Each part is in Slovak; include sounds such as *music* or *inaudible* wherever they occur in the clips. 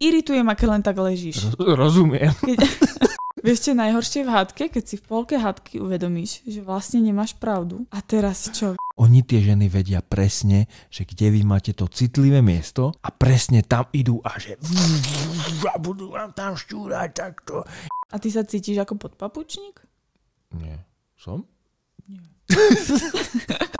irituje ma, keď len tak ležíš. Roz, rozumiem. Keď... *laughs* Vieš, čo najhoršie v hádke? Keď si v polke hádky uvedomíš, že vlastne nemáš pravdu. A teraz čo? Oni tie ženy vedia presne, že kde vy máte to citlivé miesto a presne tam idú a že a budú vám tam šťúrať takto. A ty sa cítiš ako podpapučník? Nie. Som? Nie. *laughs*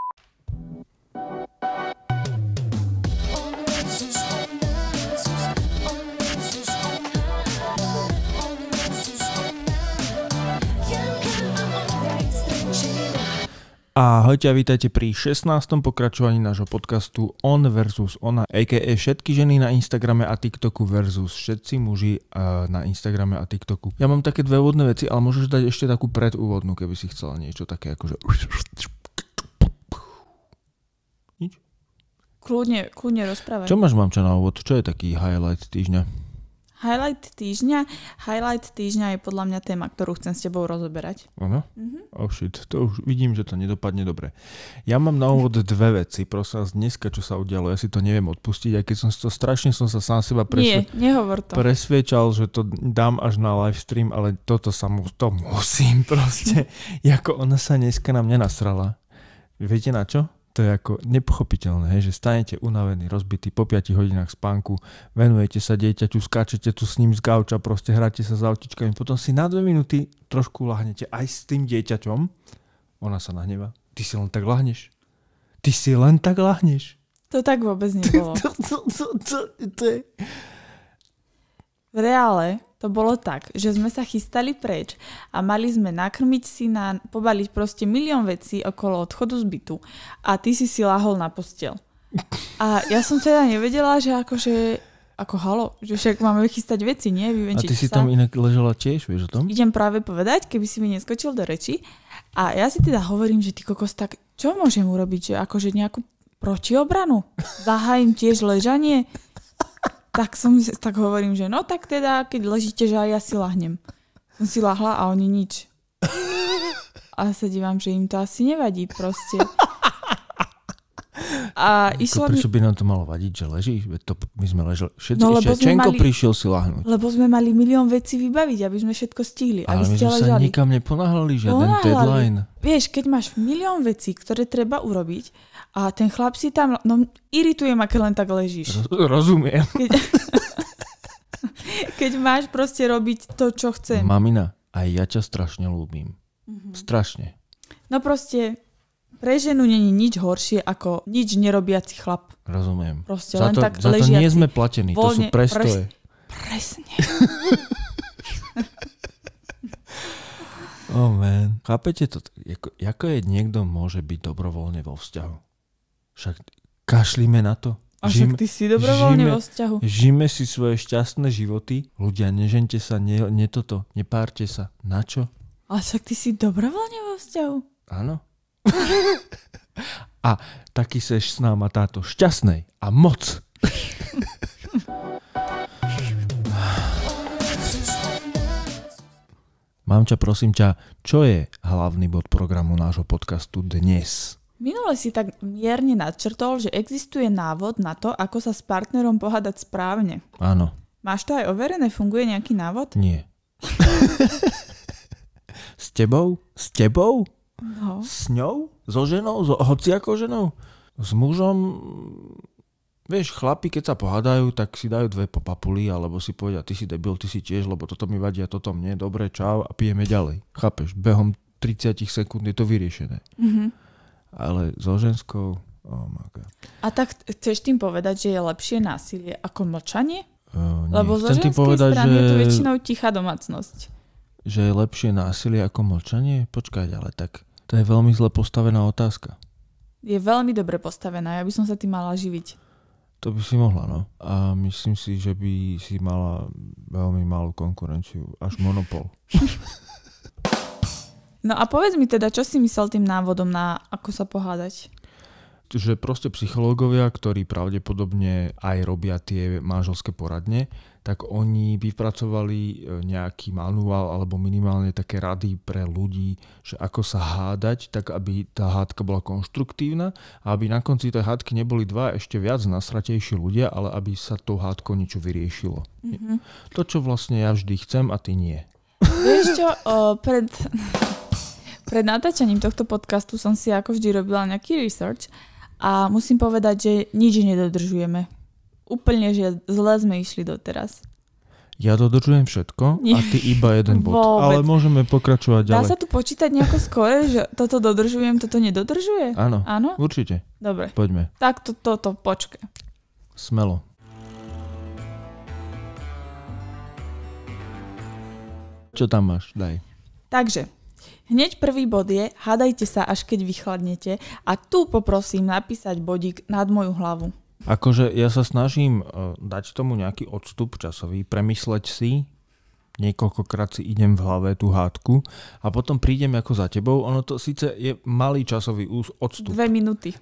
Ahojte a vítajte pri 16. pokračovaní nášho podcastu On versus Ona, a.k.a. všetky ženy na Instagrame a TikToku versus všetci muži uh, na Instagrame a TikToku. Ja mám také dve úvodné veci, ale môžeš dať ešte takú predúvodnú, keby si chcela niečo také akože... Nič? Kľudne, kľudne rozprávaj. Čo máš, mám čo na úvod? Čo je taký highlight týždňa? Highlight týždňa? Highlight týždňa je podľa mňa téma, ktorú chcem s tebou rozoberať. Áno? Mhm. Oh shit, to už vidím, že to nedopadne dobre. Ja mám na úvod dve veci, prosím vás, dneska čo sa udialo, ja si to neviem odpustiť, aj keď som to strašne som sa sám seba presve- Nie, nehovor to. presviečal, že to dám až na live stream, ale toto sa mu, to musím *laughs* proste. Jako ona sa dneska na mňa nasrala. Viete na čo? To je ako nepochopiteľné, hej, že stanete unavení, rozbití po 5 hodinách spánku, venujete sa dieťaťu, skáčete tu s ním z gauča, proste hráte sa s autičkami, potom si na dve minúty trošku lahnete aj s tým dieťaťom, ona sa nahneva, ty si len tak lahneš. Ty si len tak lahneš. To tak vôbec *laughs* nebolo. To, to, to, to, to je... V reále to bolo tak, že sme sa chystali preč a mali sme nakrmiť si na, pobaliť proste milión vecí okolo odchodu z bytu a ty si si lahol na postel. A ja som teda nevedela, že akože, ako halo, že však máme chystať veci, nie? A Vyvenčiť ty si sa. tam inak ležela tiež, vieš o tom? Idem práve povedať, keby si mi neskočil do reči. A ja si teda hovorím, že ty kokos, tak čo môžem urobiť? Že akože nejakú protiobranu? Zahájim tiež ležanie? Tak som tak hovorím, že no tak teda, keď ležíte, že aj ja si lahnem. Som si lahla a oni nič. A sa dívam, že im to asi nevadí proste. A mi, prečo by nám to malo vadiť, že ležíš? Veď to, my sme leželi, všetci, No, lebo sme Čenko mali- prišiel si lahnúť. lebo sme mali milión vecí vybaviť, aby sme všetko stihli. Ale my sme sa ležali. nikam neponáhľali, žiaden Ponáhľali. deadline. Vieš, keď máš milión vecí, ktoré treba urobiť a ten chlap si tam, no irituje ma, keď len tak ležíš. Roz, rozumiem. Keď, *laughs* keď máš proste robiť to, čo chcem. Mamina, aj ja ťa strašne ľúbim. Mhm. Strašne. No proste, pre ženu není nič horšie ako nič nerobiaci chlap. Rozumiem. Proste Za len to, tak za to ležiaci. nie sme platení, to sú voľne, prestoje. Presne. *laughs* Oh man. Chápete to? Jako, ako je niekto môže byť dobrovoľne vo vzťahu? Však kašlíme na to. A však ty si dobrovoľne žijeme- vo vzťahu. Žijeme si svoje šťastné životy. Ľudia, nežente sa, ne, ne toto, nepárte sa. Na čo? A však ty si dobrovoľne vo vzťahu. Áno. *laughs* a taký seš s náma táto šťastnej a moc. *laughs* Mám ťa, prosím ťa, čo je hlavný bod programu nášho podcastu dnes? Minule si tak mierne nadčrtol, že existuje návod na to, ako sa s partnerom pohádať správne. Áno, Máš to aj overené? Funguje nejaký návod? nie. *laughs* s tebou? S tebou? No. S ňou? So ženou? So hociakou ženou? S mužom? Vieš, chlapi, keď sa pohádajú, tak si dajú dve papuly, alebo si povedia, ty si debil, ty si tiež, lebo toto mi vadí a toto mne, dobre, čau a pijeme ďalej. Chápeš? Behom 30 sekúnd je to vyriešené. Mhm. Ale so ženskou, oh my god. A tak chceš tým povedať, že je lepšie násilie ako mlčanie? Uh, nie. Lebo zo Chcem ženskej povedať, strany že, je to väčšinou tichá domácnosť. že je lepšie násilie ako mlčanie? Počkaj, ale tak to je veľmi zle postavená otázka. Je veľmi dobre postavená, ja by som sa tým mala živiť. To by si mohla, no. A myslím si, že by si mala veľmi malú konkurenciu, až monopol. *laughs* No a povedz mi teda, čo si myslel tým návodom na ako sa pohádať? že proste psychológovia, ktorí pravdepodobne aj robia tie manželské poradne, tak oni vypracovali e, nejaký manuál alebo minimálne také rady pre ľudí, že ako sa hádať, tak aby tá hádka bola konštruktívna a aby na konci tej hádky neboli dva ešte viac nasratejší ľudia, ale aby sa tou hádkou niečo vyriešilo. Mm-hmm. To, čo vlastne ja vždy chcem a ty nie. Vieš čo, o, pred, pred natáčaním tohto podcastu som si ako vždy robila nejaký research a musím povedať, že nič nedodržujeme Úplne, že zle sme išli doteraz. Ja dodržujem všetko Nie. a ty iba jeden bod. Vôbec. Ale môžeme pokračovať ďalej. Dá sa tu počítať nejako skôr, že toto dodržujem, toto nedodržuje? Áno, Áno? určite. Dobre. Poďme. Tak toto, to, to, počkaj. Smelo. Čo tam máš? Daj. Takže, hneď prvý bod je, hádajte sa, až keď vychladnete a tu poprosím napísať bodík nad moju hlavu. Akože ja sa snažím uh, dať tomu nejaký odstup časový, premysleť si, niekoľkokrát si idem v hlave tú hádku a potom prídem ako za tebou. Ono to síce je malý časový odstup. Dve minúty.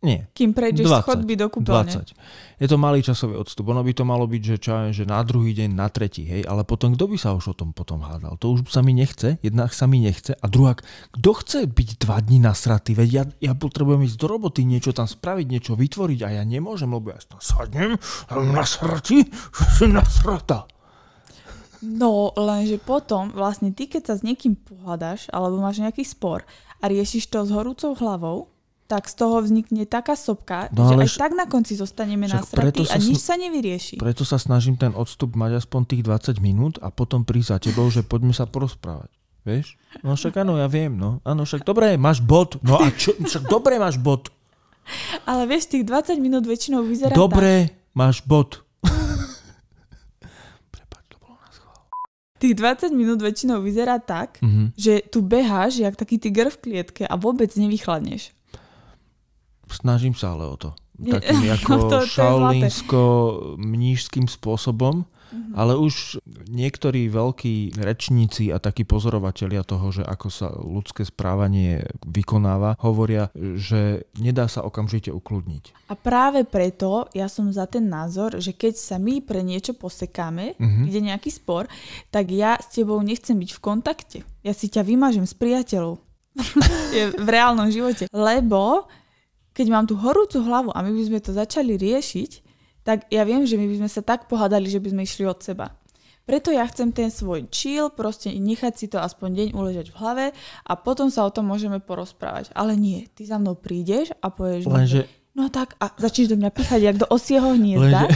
Nie. Kým prejdeš 20, chodby do kúpeľne. 20. Je to malý časový odstup. Ono by to malo byť, že, čo, že na druhý deň, na tretí, hej, ale potom kto by sa už o tom potom hádal? To už sa mi nechce, jednak sa mi nechce a druhá, kto chce byť dva dní nasratý? Veď ja, ja potrebujem ísť do roboty, niečo tam spraviť, niečo vytvoriť a ja nemôžem, lebo ja tam sadnem nasratý, *laughs* že si nasrata. No, lenže potom, vlastne ty, keď sa s niekým pohádaš, alebo máš nejaký spor a riešiš to s horúcou hlavou, tak z toho vznikne taká sopka, no, že aj tak na konci zostaneme nasratí a nič sa nevyrieši. Preto sa snažím ten odstup mať aspoň tých 20 minút a potom prísť za tebou, že poďme sa porozprávať. Vieš? No však áno, ja viem, no. Áno, však dobre, máš bod. No a čo? Však dobre máš bod. Ale vieš, tých 20 minút väčšinou vyzerá Dobre, tak. máš bod. *laughs* Na. Tých 20 minút väčšinou vyzerá tak, mm-hmm. že tu beháš jak taký tiger v klietke a vôbec nevychladneš. Snažím sa ale o to. Takým *laughs* ako no to, šaolínsko-mnížským spôsobom. Mm-hmm. Ale už niektorí veľkí rečníci a takí pozorovatelia toho, že ako sa ľudské správanie vykonáva, hovoria, že nedá sa okamžite ukludniť. A práve preto ja som za ten názor, že keď sa my pre niečo posekáme, mm-hmm. ide nejaký spor, tak ja s tebou nechcem byť v kontakte. Ja si ťa vymažem s priateľov. *laughs* v reálnom živote. Lebo keď mám tú horúcu hlavu a my by sme to začali riešiť, tak ja viem, že my by sme sa tak pohádali, že by sme išli od seba. Preto ja chcem ten svoj chill, proste nechať si to aspoň deň uležať v hlave a potom sa o tom môžeme porozprávať. Ale nie, ty za mnou prídeš a povieš Lenže... no tak a začneš do mňa píchať jak do osieho hniezda.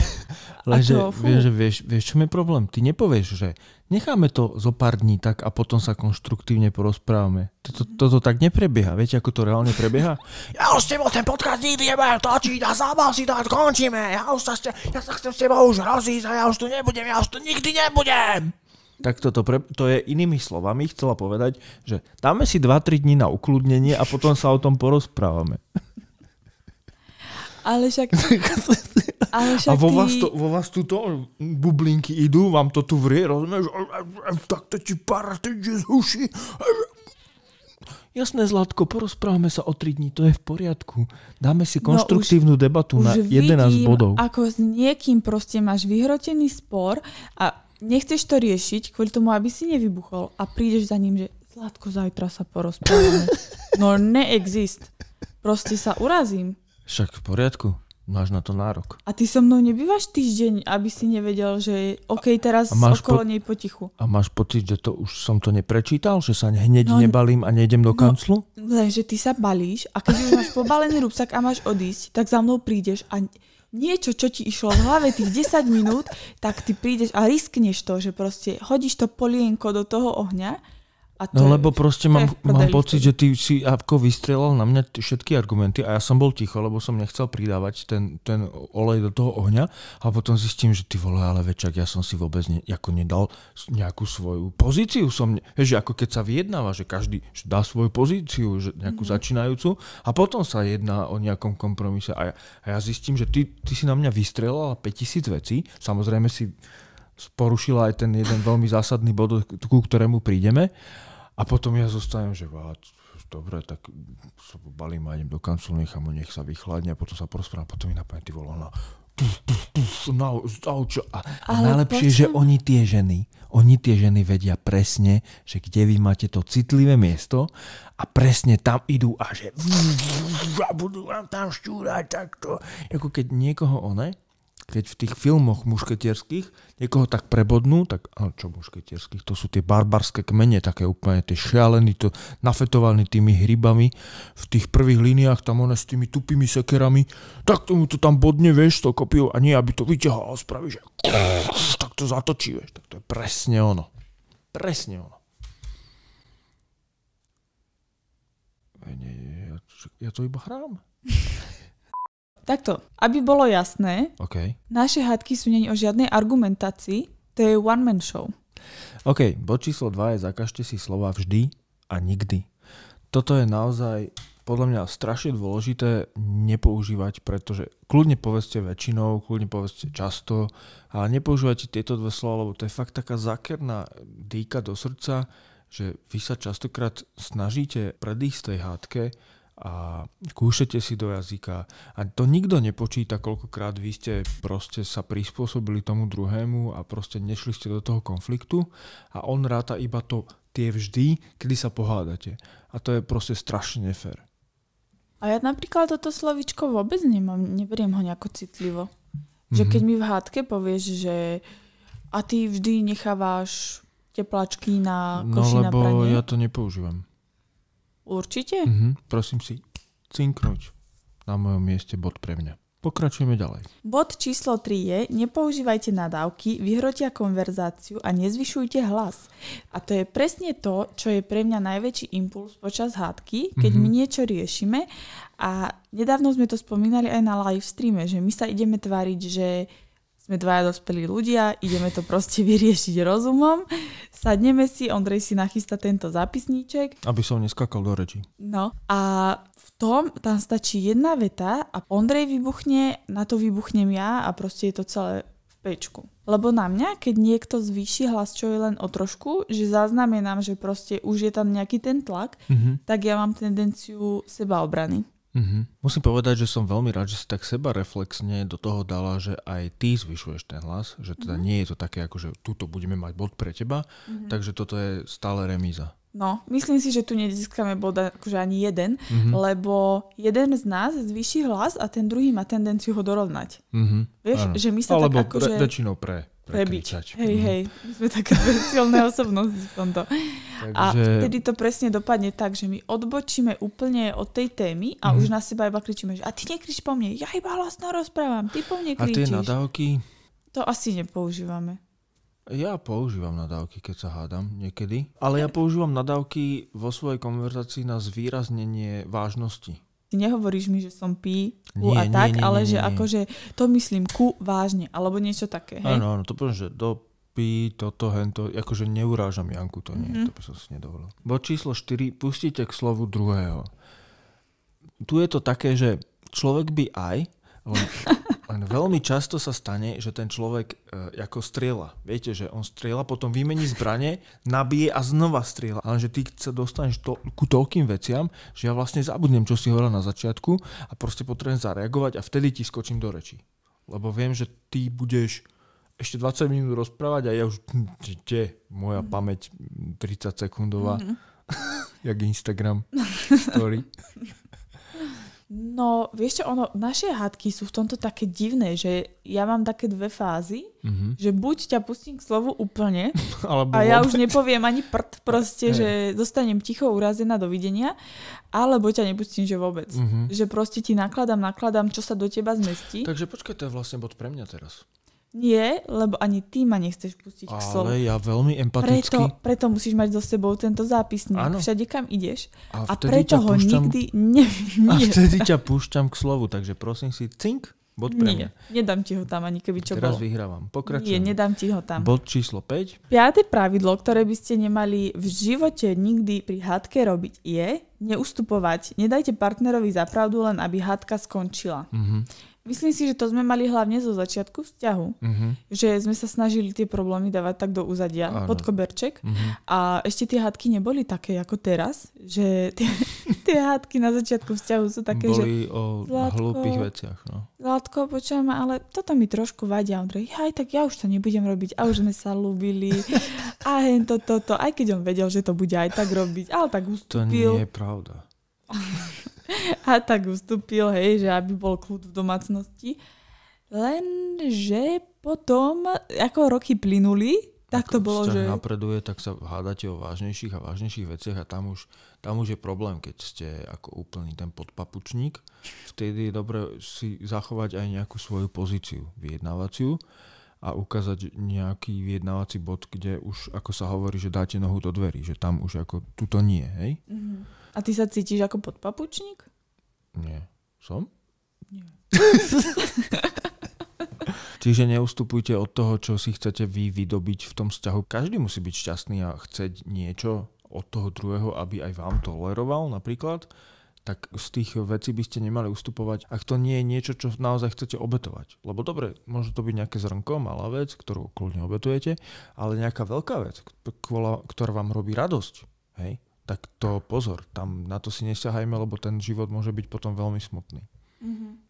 Lenže, lenže vieš, vieš, vieš, čo je problém? Ty nepovieš, že necháme to zo pár dní tak a potom sa konštruktívne porozprávame. Toto, toto tak neprebieha. Viete, ako to reálne prebieha? *laughs* Ja už s tebou ten podcast nikdy nebudem točiť a zábal si to a končíme. Ja, už sa, ste, ja sa chcem s tebou už rozísť a ja už tu nebudem, ja už tu nikdy nebudem. Tak toto pre, to je inými slovami chcela povedať, že dáme si 2-3 dní na ukludnenie a potom sa o tom porozprávame. Ale však... *laughs* Ale však a vo ty... vás, to, vo vás tuto bublinky idú, vám to tu vrie, rozumieš? Tak to ti z uši. Jasné, Zlatko, porozprávame sa o 3 dní, to je v poriadku. Dáme si konštruktívnu no už, debatu už na 11 vidím, bodov. ako s niekým proste máš vyhrotený spor a nechceš to riešiť kvôli tomu, aby si nevybuchol a prídeš za ním, že Zlatko, zajtra sa porozprávame. *laughs* no neexist. Proste sa urazím. Však v poriadku. Máš na to nárok. A ty so mnou nebývaš týždeň, aby si nevedel, že OK, teraz okolo po... nej potichu. A máš pocit, že to už som to neprečítal? Že sa hneď no, nebalím a nejdem do no, kanclu? Lenže ty sa balíš a keď už máš pobalený rúbsak a máš odísť, tak za mnou prídeš a niečo, čo ti išlo v hlave tých 10 minút, tak ty prídeš a riskneš to, že proste hodíš to polienko do toho ohňa a to no lebo proste mám, mám pocit, že ty si ako vystrelal na mňa t- všetky argumenty a ja som bol ticho, lebo som nechcel pridávať ten, ten olej do toho ohňa a potom zistím, že ty vole, ale večak, ja som si vôbec ne, ako nedal nejakú svoju pozíciu. Som, vieš, ako keď sa vyjednáva, že každý že dá svoju pozíciu, že nejakú mm-hmm. začínajúcu a potom sa jedná o nejakom kompromise a ja, a ja zistím, že ty, ty si na mňa vystrelal 5000 vecí, samozrejme si porušila aj ten jeden veľmi zásadný bod, ku ktorému prídeme. A potom ja zostanem, že dobre, tak sa balím a idem do kanclu, nechám ho, nech sa vychladne a potom sa porozprávam, potom mi napadne, ty vole, ona na. A, a najlepšie, že oni tie ženy, oni tie ženy vedia presne, že kde vy máte to citlivé miesto a presne tam idú a že a budú vám tam šťúrať takto. Ako keď niekoho one, keď v tých filmoch mušketierských niekoho tak prebodnú, tak ale čo mušketierských, to sú tie barbarské kmene, také úplne tie šialený, to nafetovaný tými hrybami v tých prvých líniách, tam one s tými tupými sekerami, tak tomu to tam bodne, vieš, to kopiou a nie, aby to vyťahal a spraví, že *laughs* tak to zatočí, vieš, tak to je presne ono. Presne ono. Ja to iba hrám. *laughs* Takto, aby bolo jasné, OK. naše hádky sú není o žiadnej argumentácii, to je one man show. OK, bod číslo 2 je zakažte si slova vždy a nikdy. Toto je naozaj podľa mňa strašne dôležité nepoužívať, pretože kľudne povedzte väčšinou, kľudne povedzte často, ale nepoužívajte tieto dve slova, lebo to je fakt taká zákerná dýka do srdca, že vy sa častokrát snažíte predísť tej hádke a kúšete si do jazyka a to nikto nepočíta, koľkokrát vy ste proste sa prispôsobili tomu druhému a proste nešli ste do toho konfliktu a on ráta iba to tie vždy, kedy sa pohádate. A to je proste strašne nefér. A ja napríklad toto slovičko vôbec nemám, neberiem ho nejako citlivo. Že Mhm. keď mi v hádke povieš, že a ty vždy nechávaš teplačky na No koši na lebo pranie, ja to nepoužívam. Určite. Mhm, prosím si cinknúť na mojom mieste bod pre mňa. Pokračujeme ďalej. Bod číslo 3 je, nepoužívajte nadávky, vyhrotia konverzáciu a nezvyšujte hlas. A to je presne to, čo je pre mňa najväčší impuls počas hádky, keď Mhm. my niečo riešime. A nedávno sme to spomínali aj na live streame, že my sa ideme tváriť, že sme dvaja dospelí ľudia, ideme to proste *laughs* vyriešiť rozumom. Sadneme si, Ondrej si nachystá tento zápisníček Aby som neskakal do reči. No a v tom tam stačí jedna veta a Ondrej vybuchne, na to vybuchnem ja a proste je to celé v pečku. Lebo na mňa, keď niekto zvýši hlas, čo je len o trošku, že zaznamenám, že proste už je tam nejaký ten tlak, Mhm. tak ja mám tendenciu sebaobrany. Mhm. Musím povedať, že som veľmi rád, že si tak seba reflexne do toho dala, že aj ty zvyšuješ ten hlas, že teda nie je to také ako, že túto budeme mať bod pre teba, takže toto je stále remíza. No, myslím si, že tu nezískame bod akože ani jeden, Mhm. lebo jeden z nás zvýši hlas a ten druhý má tendenciu ho dorovnať. Mhm. Vieš, Áno. že my sa Alebo tak akože... väčšinou pre, prebiť. prekričať. Hej, Mhm. hej, my sme také *laughs* silné osobnosti v tomto. A Takže, vtedy to presne dopadne tak, že my odbočíme úplne od tej témy a Mhm. už na seba iba kričíme, že a ty nekrič po mne, ja iba hlasno rozprávam, ty po mne a tie kričíš. nadávky, To asi nepoužívame. ja používam nadávky, keď sa hádam niekedy, ale ja používam nadávky vo svojej konverzácii na zvýraznenie vážnosti. Nehovoríš mi, že som pí, ku Nie, a nie, tak, nie, ale nie, že nie. akože to myslím ku vážne, alebo niečo také, hej? Áno, áno, to poviem, že do pí, toto, hento, akože neurážam Janku, to nie, Mhm. to by som si nedovolil. Bod číslo 4, pustíte k slovu druhého. Tu je to také, že človek by aj, len, *laughs* len veľmi často sa stane, že ten človek e, ako strieľa. Viete, že on strieľa, potom vymení zbranie, nabije a znova strieľa. Ale že ty sa dostaneš to, ku toľkým veciam, že ja vlastne zabudnem, čo si hovoril na začiatku a proste potrebujem zareagovať a vtedy ti skočím do reči. Lebo viem, že ty budeš ešte 20 minút rozprávať a ja už, hm, kde, moja pamäť hm, 30 sekundová, *laughs* jak Instagram story. *laughs* No, vieš čo, ono, naše hádky sú v tomto také divné, že ja mám také dve fázy, Mhm. že buď ťa pustím k slovu úplne, *laughs* Alebo A ja vôbec- už nepoviem ani prd, proste, Hej. že dostanem ticho, urazená, dovidenia, alebo ťa nepustím, že vôbec. Mhm. Že proste ti nakladám, nakladám, čo sa do teba zmestí. Takže počkaj, to je vlastne bod pre mňa teraz. Nie, lebo ani ty ma nechceš pustiť k slovu. Ale ja veľmi empaticky. Preto, preto musíš mať so sebou tento zápisník, Áno. všade kam ideš. a, A preto ho púšťam, nikdy ne, A nie, vtedy ťa púšťam k slovu, takže prosím si, cink, bod pre nie, nedám ti ho tam ani keby čo Teraz bolo. vyhrávam. Nie, Pokračujem. nedám ti ho tam. Bod číslo 5. Piaté pravidlo, ktoré by ste nemali v živote nikdy pri hádke robiť je neustupovať. Nedajte partnerovi za pravdu, len aby hádka skončila. Mhm. Myslím si, že to sme mali hlavne zo začiatku vzťahu. Mhm. Že sme sa snažili tie problémy dávať tak do úzadia, Áno. pod koberček. Mhm. A ešte tie hádky neboli také ako teraz, že tie, *laughs* tie hádky na začiatku vzťahu sú také, že Boli o Zlatko. hlúpých veciach, no. Zlatko, počujem, ale toto mi trošku vadia. Ondrej, aj tak ja už to nebudem robiť, a už sme sa ľúbili. *laughs* A hen to, toto, aj keď on vedel, že to bude aj tak robiť, ale tak To ustúpil. nie je pravda. *laughs* A tak ustúpil, hej, že aby bol kľud v domácnosti. Lenže potom, ako roky plynuli, tak to bolo, že... napreduje, tak sa hádate o vážnejších a vážnejších veciach a tam už, tam už je problém, keď ste ako úplný ten podpapučník. Vtedy je dobre si zachovať aj nejakú svoju pozíciu vyjednávaciu a ukázať nejaký vyjednávací bod, kde už, ako sa hovorí, že dáte nohu do dverí, že tam už ako tuto nie, hej? Mhm. A ty sa cítiš ako podpapučník? Nie. Som? Nie. *laughs* Čiže neustupujte od toho, čo si chcete vy vydobiť v tom vzťahu. Každý musí byť šťastný a chceť niečo od toho druhého, aby aj vám toleroval napríklad, tak z tých vecí by ste nemali ustupovať, ak to nie je niečo, čo naozaj chcete obetovať. Lebo dobre, môže to byť nejaké zrnko, malá vec, ktorú kľudne obetujete, ale nejaká veľká vec, ktorá vám robí radosť, hej, tak to pozor, tam na to si nesiahajme, lebo ten život môže byť potom veľmi smutný.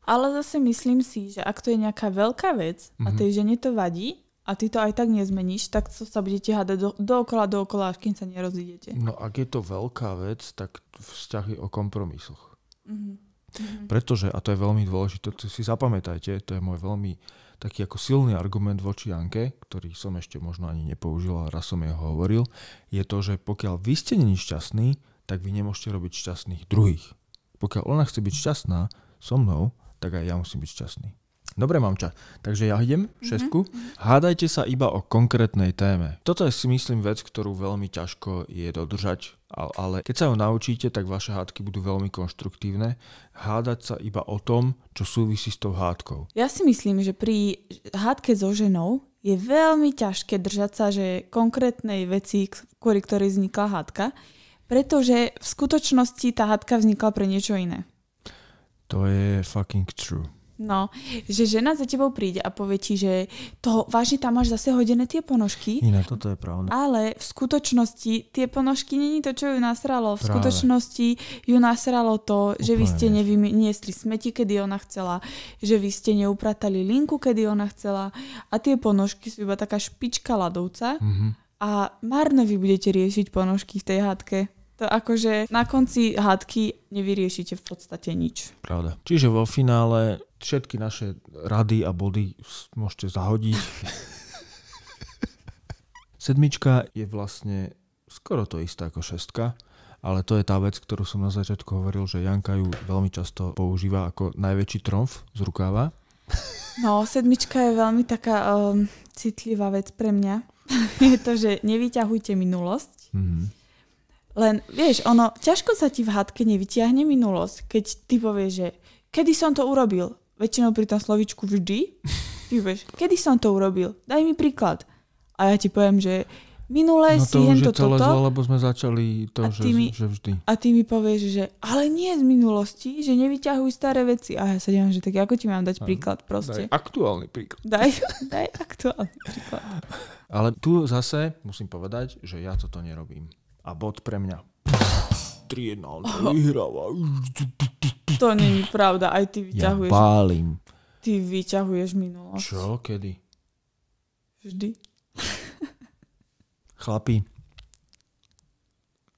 Ale zase myslím si, že ak to je nejaká veľká vec a Mhm. tej žene to vadí a ty to aj tak nezmeníš, tak to sa budete hádať do, dookola, dookola, až kým sa nerozídete. No ak je to veľká vec, tak vzťah je o kompromisoch. Mhm. Pretože, a to je veľmi dôležité, to si zapamätajte, to je môj veľmi taký ako silný argument voči Anke, ktorý som ešte možno ani nepoužil, ale raz som jeho hovoril, je to, že pokiaľ vy ste není šťastní, tak vy nemôžete robiť šťastných druhých. Pokiaľ ona chce byť šťastná so mnou, tak aj ja musím byť šťastný. Dobre, mamča, takže ja idem, šestku. Hádajte sa iba o konkrétnej téme. Toto je si myslím vec, ktorú veľmi ťažko je dodržať, ale keď sa ho naučíte, tak vaše hádky budú veľmi konštruktívne. Hádať sa iba o tom, čo súvisí s tou hádkou. Ja si myslím, že pri hádke so ženou je veľmi ťažké držať sa, že konkrétnej veci, kvôli ktorej vznikla hádka, pretože v skutočnosti tá hádka vznikla pre niečo iné. To je fucking true. No, že žena za tebou príde a povie ti, že to vážne tam máš zase hodené tie ponožky, Iné, toto je pravda. ale v skutočnosti tie ponožky není to, čo ju nasralo. V Práve. skutočnosti ju nasralo to, že vy Úplne ste nevyniesli smeti, kedy ona chcela, že vy ste neupratali linku, kedy ona chcela a tie ponožky sú iba taká špička ľadovca Mhm. a marno vy budete riešiť ponožky v tej hádke. To akože na konci hádky nevyriešite v podstate nič. Pravda. Čiže vo finále všetky naše rady a body môžete zahodiť. *laughs* Sedmička je vlastne skoro to isté ako šestka, ale to je tá vec, ktorú som na začiatku hovoril, že Janka ju veľmi často používa ako najväčší tromf z rukáva. *laughs* No, sedmička je veľmi taká um, citlivá vec pre mňa. *laughs* je to, že nevyťahujte minulosť. Mhm. Len, vieš, ono, ťažko sa ti v hádke nevyťahne minulosť, keď ty povieš, že kedy som to urobil? Väčšinou pri tom slovičku vždy. *laughs* Ty povieš, kedy som to urobil? Daj mi príklad. A ja ti poviem, že minulé No si to už hento je celé toto. zle, lebo sme začali to, A že, ty mi- že vždy. A ty mi povieš, že ale nie z minulosti, že nevyťahuj staré veci. A ja sa dívam, že tak ako ti mám dať príklad proste. Daj aktuálny príklad. Daj, *laughs* daj aktuálny príklad. Ale tu zase musím povedať, že ja toto nerobím. A bod pre mňa. 3-1, on to vyhráva. To není pravda, aj ty Ja vyťahuješ, pálim. ty vyťahuješ minulosť. Čo? Kedy? Vždy. *laughs* Chlapi,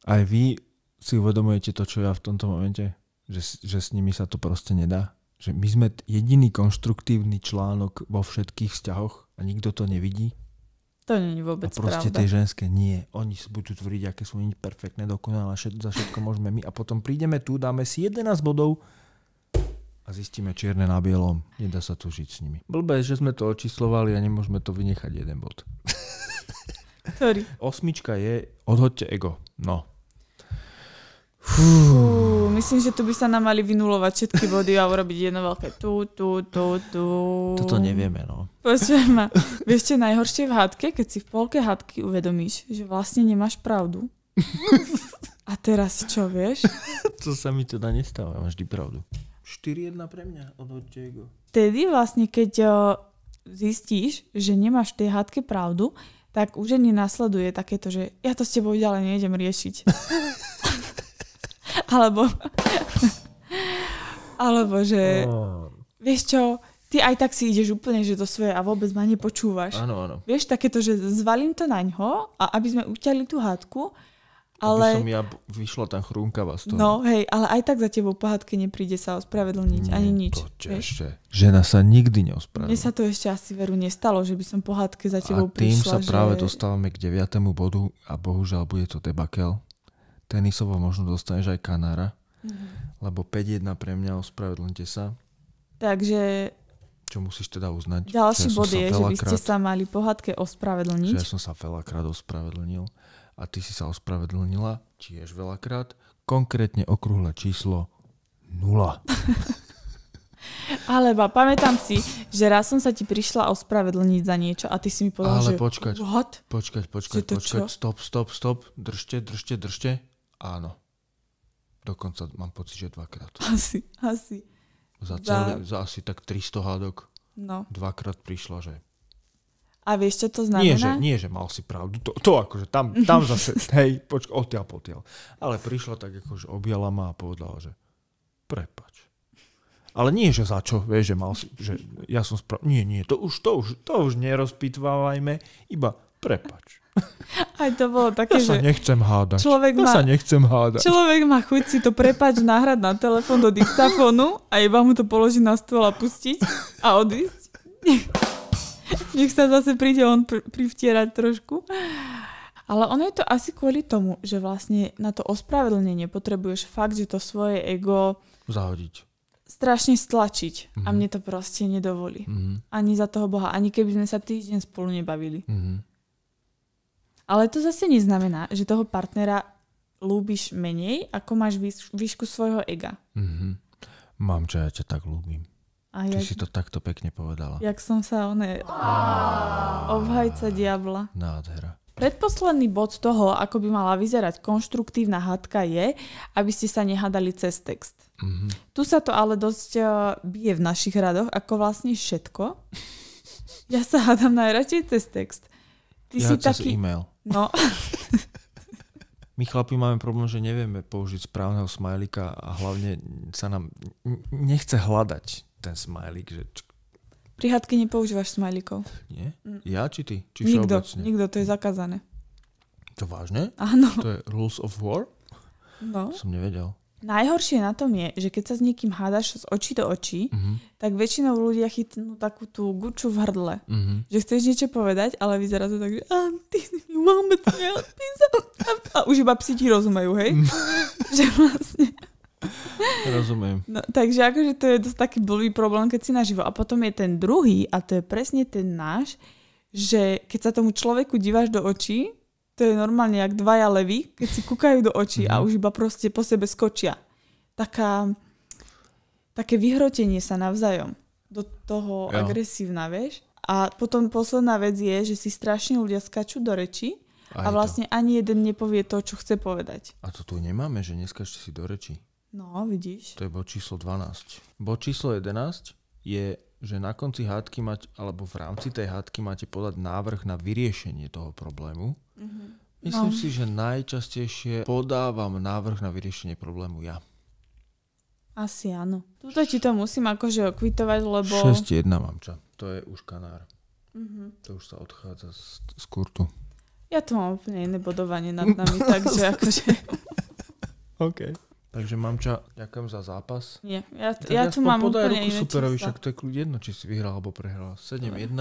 aj vy si uvedomujete to, čo ja v tomto momente? Že, s- že s nimi sa to proste nedá? Že my sme jediný konštruktívny článok vo všetkých vzťahoch a nikto to nevidí? To není A vôbec proste pravda. tie ženské nie. Oni si budú tvrdiť, aké sú oni perfektné, dokonalé, za všetko môžeme my. A potom prídeme tu, dáme si 11 bodov a zistíme čierne na bielom. Nedá sa tu žiť s nimi. Blbé, že sme to očíslovali a nemôžeme to vynechať jeden bod. Ktorý? Osmička je odhoďte ego. No. Fú, myslím, že tu by sa nám mali vynulovať všetky body a urobiť jedno veľké tu, tu, tu, tu. Toto nevieme, no. Počujem ma. Vieš, čo je najhoršie v hádke? Keď si v polke hádky uvedomíš, že vlastne nemáš pravdu. A teraz čo, vieš? To sa mi teda nestáva, mám vždy pravdu. 4-1 pre mňa, odhoďte ego. vtedy vlastne, keď zistíš, že nemáš v tej hádke pravdu, tak u ženy nasleduje takéto, že ja to s tebou ďalej nejdem riešiť. Alebo, alebo že, Oh. vieš čo, ty aj tak si ideš úplne, že do svoje a vôbec ma nepočúvaš. Áno, áno. Vieš, takéto, že zvalím to na ňo a aby sme uťali tú hádku, Ale... Aby som ja vyšla tam chrúnkava z toho. No hej, ale aj tak za tebou pohádke nepríde sa ospravedlniť, ani nič. Poďte ešte. Žena sa nikdy Mne neospravedlní. sa to ešte asi veru nestalo, že by som pohádke za A tebou tým prišla. sa práve že... dostávame k deviatému bodu a bohužiaľ bude to debakel. Tenisovo možno dostaneš aj kanára, Mhm. lebo 5-1 pre mňa, ospravedlňte sa, Takže čo musíš teda uznať. ďalší že bod je, že by ste sa mali pohádke že ospravedlniť. ja som sa veľakrát ospravedlnil a ty si sa ospravedlnila tiež veľakrát. Konkrétne okrúhle číslo 0. *laughs* Alebo pamätám si, že raz som sa ti prišla ospravedlniť za niečo a ty si mi povedal, Ale že počkať. what? Počkať, počkať, Že počkať, čo? stop, stop, stop, držte, držte, držte. Áno. Dokonca mám pocit, že dvakrát. *laughs* Asi, asi. Za, Za- celý, za asi tak 300 hádok No. dvakrát prišla, že... A vieš, čo to Nie že, znamená? nie, že mal si pravdu. To, to akože tam, tam zase, *laughs* hej, počkaj, odtiaľ potiaľ. Ale prišla tak akože objala ma a povedala, že prepač. Ale nie, že za čo, vieš, že mal si, že ja som sprav... Nie, nie, to už, to už, to už nerozpitvávajme, iba prepač. *laughs* Aj to bolo Ja také, sa že nechcem hádať. človek Ja má, sa nechcem hádať. človek má chuť si to prepač nahrať na telefón do diktafónu a iba mu to položiť na stôl a pustiť a odísť. *laughs* Nech sa zase príde on pr- privtierať trošku. Ale ono je to asi kvôli tomu, že vlastne na to ospravedlnenie potrebuješ fakt, že to svoje ego Zahodiť. strašne stlačiť. A Mhm. mne to proste nedovolí. Mhm, Ani za toho Boha, ani keby sme sa týždeň spolu nebavili. mhm. Ale to zase neznamená, že toho partnera lúbiš menej, ako máš výš- výšku svojho ega. Mhm. Mám, čo ja ťa tak ľúbim. A Ty jak, si to takto pekne povedala. jak som sa one... Obhajca diabla. Nádhera. Predposledný bod toho, ako by mala vyzerať konštruktívna hádka je, aby ste sa nehádali cez text. Mhm. Tu sa to ale dosť uh, bije v našich radoch, ako vlastne všetko. Ja sa hádam najradšej cez text. Ty Ja si cez taký... e-mail. No, My chlapi máme problém, že nevieme použiť správneho smajlika a hlavne sa nám nechce hľadať ten smajlik, že pri hádke nepoužívaš smajlikov. nie? Mm. Ja či ty? Či Nikto, všeobecne? nikto, to je zakázané. To vážne? Áno, To je rules of war? no. Som nevedel. Najhoršie na tom je, že keď sa s niekým hádaš z očí do očí, Mhm. tak väčšinou ľudia chytnú takú tú guču v hrdle. Mhm. Že chceš niečo povedať, ale vyzerá to tak, že a ty mi vôbec. A už iba psi ti rozumejú, hej? *laughs* že vlastne... Rozumiem. No, takže akože to je dosť taký blbý problém, keď si naživo. A potom je ten druhý, a to je presne ten náš, že keď sa tomu človeku díváš do očí, to je normálne jak dvaja levy, keď si kúkajú do očí a Mhm. už iba proste po sebe skočia. Taká, také vyhrotenie sa navzájom. Do toho Jo. agresívna, vieš? A potom posledná vec je, že si strašne ľudia skačú do reči Aj a vlastne ani jeden nepovie to, čo chce povedať. To. A to tu nemáme, že neskačte si do reči. No, vidíš? To je bod číslo 12. Bod číslo 11 je, že na konci hádky mať, alebo v rámci tej hádky máte podať návrh na vyriešenie toho problému. Myslím No. si, že najčastejšie podávam návrh na vyriešenie problému ja. Asi áno. Tuto ti to musím akože okvitovať, lebo... 6-1 mám čo. To je už kanár. Mhm. To už sa odchádza z, z kurtu. Ja tu mám úplne iné bodovanie nad nami, *laughs* takže akože... OK. Takže mám čo, ďakujem za zápas. Nie, ja, Tak ja tu mám úplne iné superovi, však to je kľud jedno, či si vyhral alebo prehral. 7-1.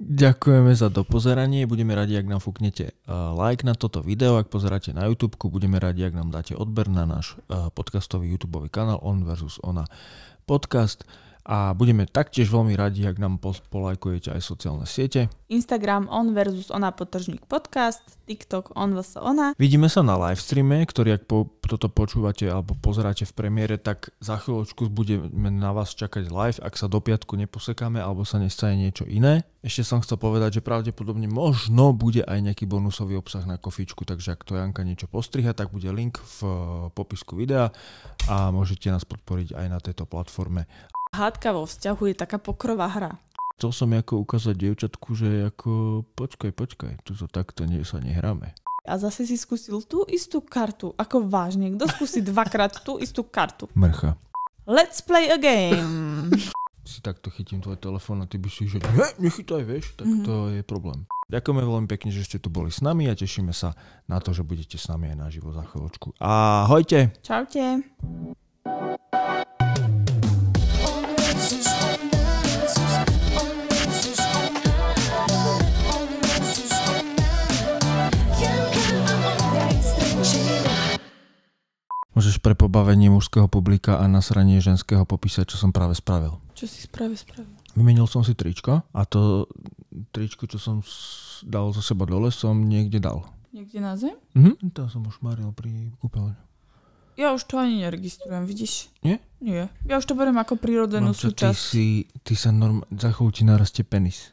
Ďakujeme za dopozeranie, budeme radi, ak nám fúknete uh, like na toto video, ak pozeráte na YouTube, budeme radi, ak nám dáte odber na náš uh, podcastový YouTube kanál On versus Ona podcast a budeme taktiež veľmi radi, ak nám polajkujete aj sociálne siete. Instagram on versus ona potržník podcast, TikTok on vs ona. Vidíme sa na livestreame, ktorý ak po, toto počúvate alebo pozeráte v premiére, tak za chvíľočku budeme na vás čakať live, ak sa do piatku neposekáme alebo sa nestane niečo iné. Ešte som chcel povedať, že pravdepodobne možno bude aj nejaký bonusový obsah na kofičku, takže ak to Janka niečo postriha, tak bude link v popisku videa a môžete nás podporiť aj na tejto platforme. Hádka vo vzťahu je taká pokrová hra. Chcel som ako ukázať dievčatku, že ako počkaj, počkaj, tu to takto nie, sa nehráme. A zase si skúsil tú istú kartu. Ako vážne, kto skúsi dvakrát tú istú kartu? Mrcha. Let's play a game. Si takto chytím tvoj telefón a ty by si, že ne, nechytaj, vieš, tak Mhm. to je problém. Ďakujeme veľmi pekne, že ste tu boli s nami a tešíme sa na to, že budete s nami aj naživo za chvíľočku. Ahojte! Čaute. Môžeš pre pobavenie mužského publika a nasranie ženského popísať, čo som práve spravil. Čo si práve spravil? Vymenil som si tričko a to tričko, čo som dal zo seba dole, som niekde dal. Niekde na zem? Mhm. To som už maril pri kúpeľni. Ja už to ani neregistrujem, vidíš? Nie? Nie. Ja už to beriem ako prirodzenú Mamčo, ty súčasť. si, ty sa norm... za chvíľu ti narastie penis.